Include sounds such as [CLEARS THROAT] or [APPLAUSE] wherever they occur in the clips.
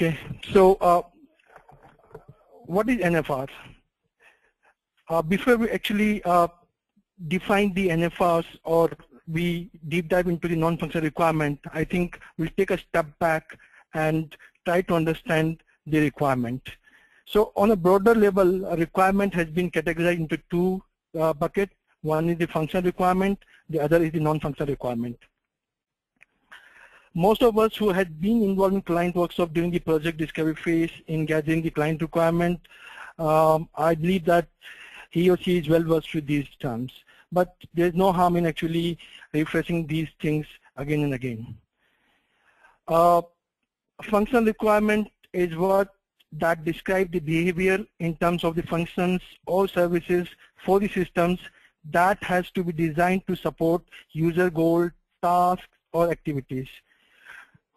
Okay, so uh, what is NFR? Uh, before we actually uh, define the NFRs or we deep dive into the non-functional requirement, I think we'll take a step back and try to understand the requirement. So on a broader level, a requirement has been categorized into two uh, buckets. One is the functional requirement, the other is the non-functional requirement. Most of us who had been involved in client workshop during the project discovery phase in gathering the client requirement, um, I believe that he or she is well versed with these terms. But there's no harm in actually refreshing these things again and again. Uh, functional requirement is what that describe the behavior in terms of the functions or services for the systems that has to be designed to support user goal, tasks, or activities.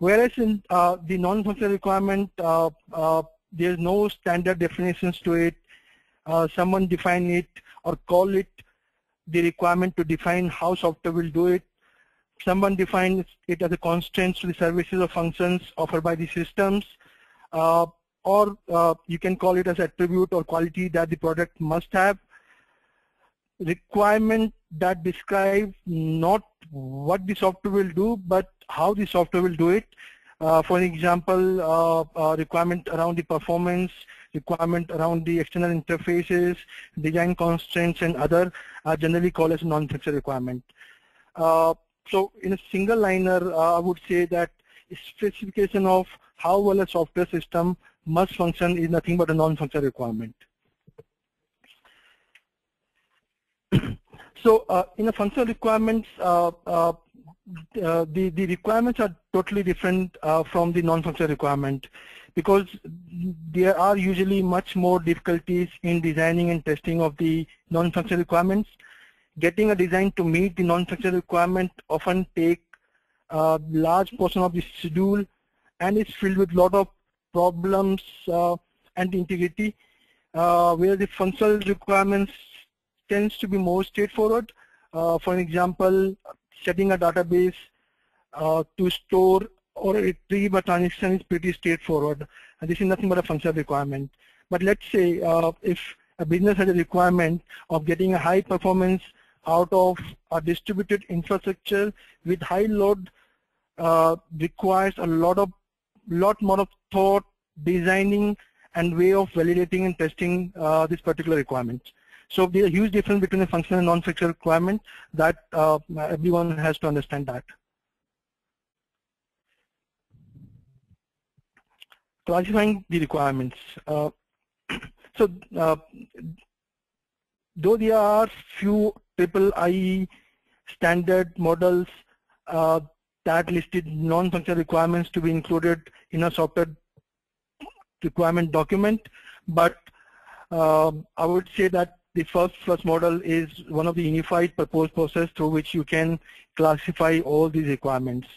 Whereas in uh, the non-functional requirement, uh, uh, there's no standard definitions to it. Uh, someone define it or call it the requirement to define how software will do it. Someone defines it as a constraint to the services or functions offered by the systems. Uh, or uh, you can call it as attribute or quality that the product must have. Requirement that describe not what the software will do, but how the software will do it. Uh, for example, uh, uh, requirement around the performance, requirement around the external interfaces, design constraints, and other are generally called as non-functional requirement. Uh, so in a single liner, uh, I would say that specification of how well a software system must function is nothing but a non-functional requirement. So uh, in a functional requirements, uh, uh, uh, the, the requirements are totally different uh, from the non-functional requirement because there are usually much more difficulties in designing and testing of the non-functional requirements. Getting a design to meet the non-functional requirement often take a large portion of the schedule and is filled with lot of problems uh, and integrity, uh, where the functional requirements tends to be more straightforward. Uh, for example, setting a database to store or retrieve a transaction is pretty straightforward. And this is nothing but a functional requirement. But let's say uh, if a business has a requirement of getting a high performance out of a distributed infrastructure with high load uh, requires a lot of lot more of thought, designing, and way of validating and testing uh, this particular requirement. So there's a huge difference between a functional and non-functional requirement that uh, everyone has to understand that. Classifying the requirements. Uh, [CLEARS THROAT] so uh, though there are few triple IE standard models uh, that listed non-functional requirements to be included in a software requirement document, but uh, I would say that the first FURPS model is one of the unified proposed process through which you can classify all these requirements.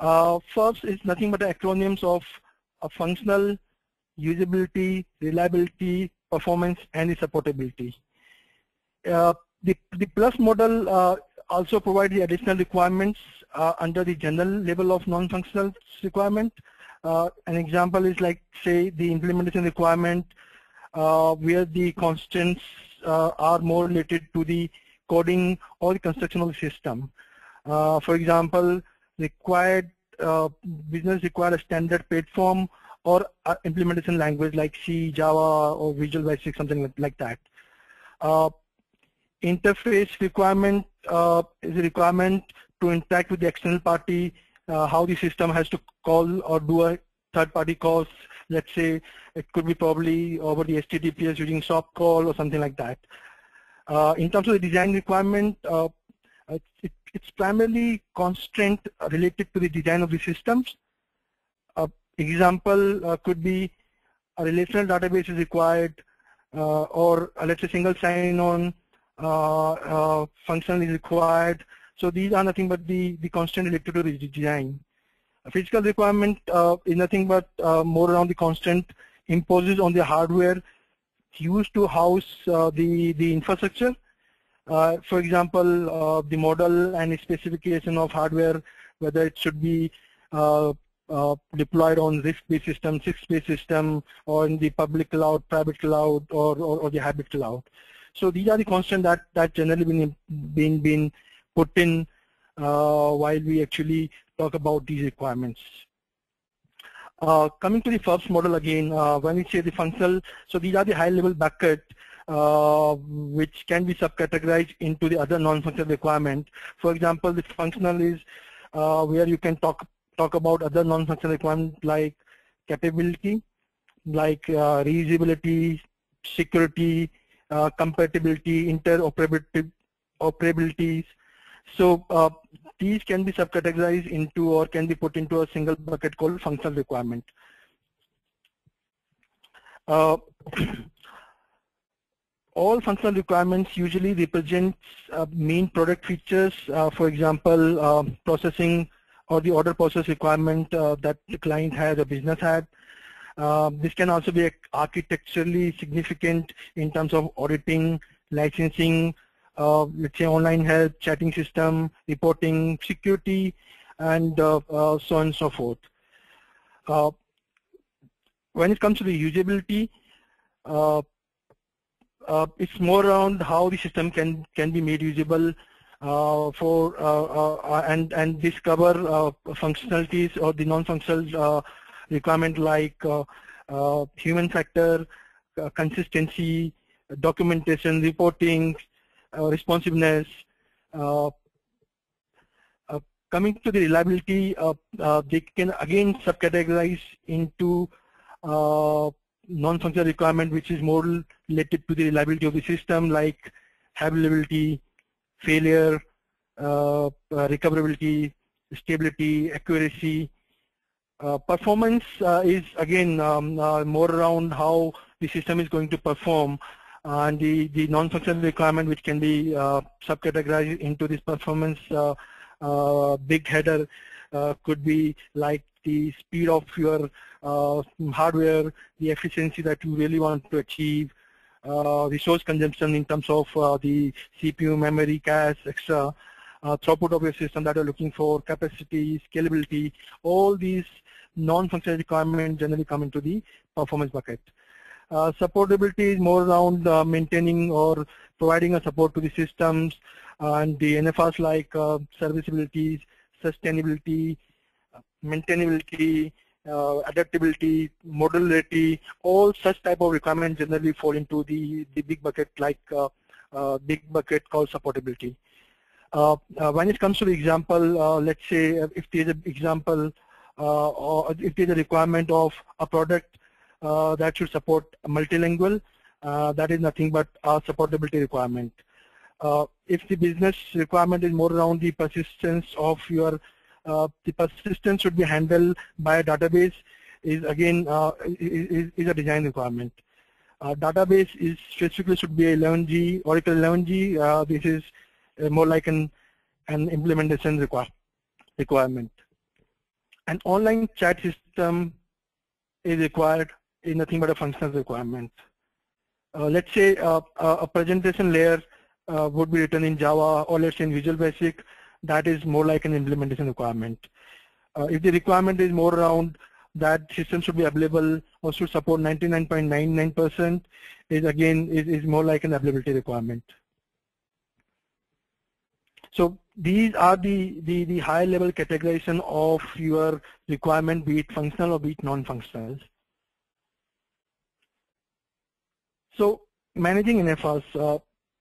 Uh, is nothing but the acronyms of a functional, usability, reliability, performance, and the supportability. Uh, the, the plus model uh, also provides the additional requirements uh, under the general level of non-functional requirement. Uh, an example is like, say, the implementation requirement where the constants uh, are more related to the coding or the construction of the system. Uh, for example, required uh, business require a standard platform or implementation language like C, Java, or Visual Basic, something like, that. interface requirement is a requirement to interact with the external party, uh, how the system has to call or do a third-party calls. Let's say it could be probably over the HTTPS using SOAP call or something like that. Uh, in terms of the design requirement, uh, it, it's primarily constraint related to the design of the systems. Uh, example uh, could be a relational database is required uh, or let's say single sign-on function is required so these are nothing but the, the constant related to the design. A physical requirement uh, is nothing but uh, more around the constant imposes on the hardware used to house uh, the, the infrastructure. Uh, for example, uh, the model and specification of hardware, whether it should be uh, deployed on RISC-based system, CISC-based system, or in the public cloud, private cloud, or, or, or, the hybrid cloud. So these are the constants that, that generally been, been, been put in uh, while we actually talk about these requirements. Uh, coming to the FURPS model again, uh, when we say the functional, so these are the high-level bucket uh, which can be subcategorized into the other non-functional requirement. For example, the functional is uh, where you can talk talk about other non-functional requirements like capability, like uh, reusability, security, uh, compatibility, interoperability, operabilities. So these can be subcategorized into or can be put into a single bucket called functional requirement. Uh, [CLEARS THROAT] all functional requirements usually represent uh, main product features, uh, for example, uh, processing or the order process requirement uh, that the client has or business had. Um, this can also be architecturally significant in terms of auditing, licensing, uh, let's say online help, chatting system, reporting, security, and uh, uh, so on and so forth. Uh, when it comes to the usability, uh, uh, it's more around how the system can can be made usable for and and discover functionalities or the non-functional requirement like human factor, consistency, documentation, reporting, responsiveness. coming to the reliability, they can again subcategorize into non-functional requirement which is more related to the reliability of the system like availability, failure, uh, uh, recoverability, stability, accuracy. Uh, performance uh, is again um, uh, more around how the system is going to perform and the, the non-functional requirement which can be uh, subcategorized into this performance big header could be like the speed of your hardware, the efficiency that you really want to achieve, uh, resource consumption in terms of uh, the CPU, memory, cache, extra uh, throughput of your system that you're looking for, capacity, scalability, all these non-functional requirements generally come into the performance bucket. Uh, supportability is more around uh, maintaining or providing a support to the systems and the NFRs like uh, serviceability, sustainability, maintainability, uh, adaptability, modularity, all such type of requirements generally fall into the, the big bucket like uh, uh, big bucket called supportability. Uh, uh, when it comes to the example, uh, let's say if there's an example or if there's a requirement of a product that should support multilingual, that is nothing but a supportability requirement. if the business requirement is more around the persistence of your uh, the persistence should be handled by a database is again uh, is, is, a design requirement. Uh, database is specifically should be 11G, Oracle 11G. Uh, this is uh, more like an an implementation require, requirement. An online chat system is required is nothing but a functional requirement. Uh, let's say a presentation layer would be written in Java or let's say in Visual Basic that is more like an implementation requirement. Uh, if the requirement is more around that system should be available or should support 99.99% is again is, is more like an availability requirement. So these are the, the, the high level categorization of your requirement be it functional or be it non-functional. So managing NFRs, uh,